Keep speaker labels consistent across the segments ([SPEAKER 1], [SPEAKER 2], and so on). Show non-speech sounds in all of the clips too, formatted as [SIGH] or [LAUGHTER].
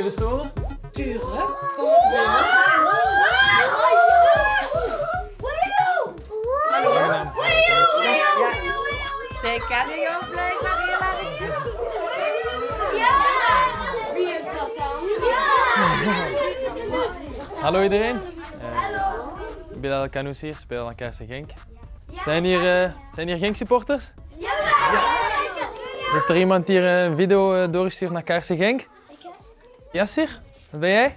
[SPEAKER 1] Even storen? Tuurlijk. Kom op Zij kennen jou blijkbaar heel erg goed. Ja! Wie is dat dan? Ja!
[SPEAKER 2] Hallo iedereen. Hallo. Ik ben Al Canoes hier, speel aan Kersen Genk. Zijn hier, eh, zijn hier Genk supporters? Ja! Heeft er iemand hier een video eh, doorgestuurd naar Kaarsen Genk? Yassir, dat ben jij?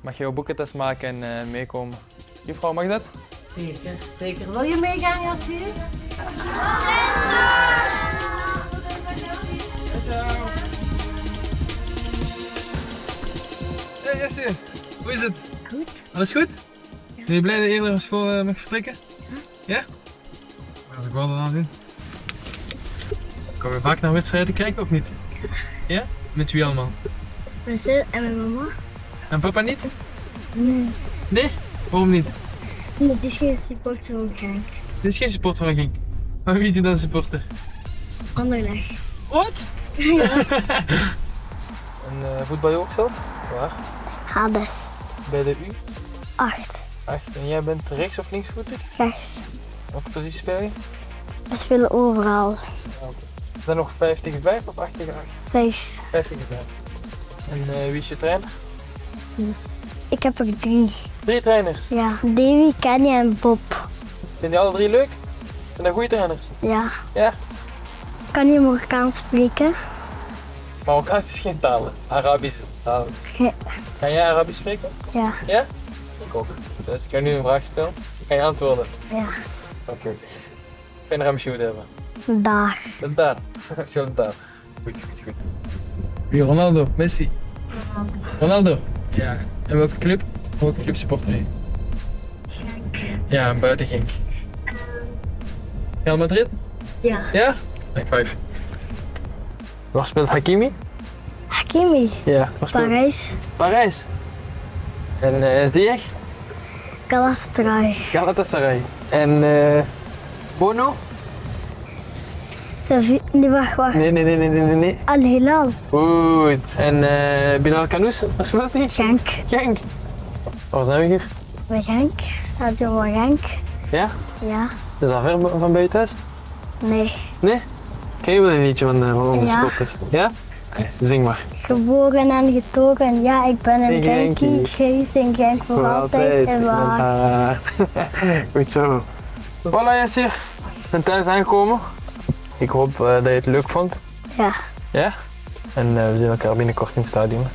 [SPEAKER 2] Mag je jouw boekentest maken en eh, meekomen? Juffrouw, mag dat?
[SPEAKER 1] Zeker, zeker. Wil je meegaan, Jassie?
[SPEAKER 2] Hey Yassir, hoe is het? Goed. Alles goed? Ben je blij dat je eerder van school eh, mag vertrekken? Ja? Als ik wel dan aan doen. Kom je vaak naar wedstrijden kijken of niet? Ja? Met wie allemaal?
[SPEAKER 3] Mijn zus en mijn mama.
[SPEAKER 2] En papa niet?
[SPEAKER 3] Nee.
[SPEAKER 2] Nee? Waarom niet?
[SPEAKER 3] Het is geen supporter van Genk.
[SPEAKER 2] Dit is geen supporter van Genk. Maar wie is die dan supporter?
[SPEAKER 3] Anderleg.
[SPEAKER 2] Wat? [LAUGHS] [LAUGHS] en uh, voetbal je ook zelf? Waar?
[SPEAKER 3] Hades.
[SPEAKER 2] Bij de U?
[SPEAKER 3] 8.
[SPEAKER 2] 8. En jij bent rechts of linksvoetig?
[SPEAKER 3] Rechts.
[SPEAKER 2] Welke positie speel je?
[SPEAKER 3] We spelen overal.
[SPEAKER 2] Is dat nog 5 tegen 5 of 8 tegen 8?
[SPEAKER 3] 5.
[SPEAKER 2] 5 tegen 5. En uh, wie is je trainer?
[SPEAKER 3] Ik heb er drie.
[SPEAKER 2] Drie trainers.
[SPEAKER 3] Ja. Davy, Kenny en Bob.
[SPEAKER 2] Vind je alle drie leuk? Zijn dat goede trainers?
[SPEAKER 3] Ja.
[SPEAKER 2] Ja.
[SPEAKER 3] Kan je Marokkaans spreken?
[SPEAKER 2] Marokkaans is geen talen. Arabisch is taal.
[SPEAKER 3] Ja.
[SPEAKER 2] Kan jij Arabisch spreken?
[SPEAKER 3] Ja.
[SPEAKER 2] Ja? Ik ook. Dus ik kan nu een vraag stellen. Kan je antwoorden?
[SPEAKER 3] Ja.
[SPEAKER 2] Oké. Okay. Fijn dat je hebben.
[SPEAKER 3] Daar.
[SPEAKER 2] Daar. [LAUGHS] Daar. Goed, goed, goed. Wie? Ronaldo? Messi? Ronaldo? Ja. En welke club? Welke club supporter je?
[SPEAKER 3] Genk.
[SPEAKER 2] Ja, buiten Genk. Real Madrid?
[SPEAKER 3] Ja.
[SPEAKER 2] Ja? High five. Waar speelt Hakimi?
[SPEAKER 3] Hakimi.
[SPEAKER 2] Ja.
[SPEAKER 3] Parijs.
[SPEAKER 2] Parijs. En uh, Ziyech?
[SPEAKER 3] Galatasaray.
[SPEAKER 2] Galatasaray. En uh, Bono?
[SPEAKER 3] Nee, wacht, wacht.
[SPEAKER 2] Nee, nee, nee, nee, nee, nee.
[SPEAKER 3] Al Hilal.
[SPEAKER 2] Goed. En uh, Bilal Canoes, waar speelt hij?
[SPEAKER 3] Genk.
[SPEAKER 2] Genk. Waar zijn we hier?
[SPEAKER 3] Bij Genk. Stadion van Genk.
[SPEAKER 2] Ja?
[SPEAKER 3] Ja.
[SPEAKER 2] Is dat ver van bij je thuis?
[SPEAKER 3] Nee.
[SPEAKER 2] Nee? Ken je wel een liedje van, uh, van onze
[SPEAKER 3] ja.
[SPEAKER 2] sporters? Ja? Zing maar.
[SPEAKER 3] Geboren en getogen, ja, ik ben een Genkie. Geest in Genk voor, voor altijd en waar. [LAUGHS]
[SPEAKER 2] Goed zo. Voilà Yassir, we zijn thuis aangekomen. Ik hoop uh, dat je het leuk vond.
[SPEAKER 3] Ja.
[SPEAKER 2] Ja? En uh, we zien elkaar binnenkort in het stadion.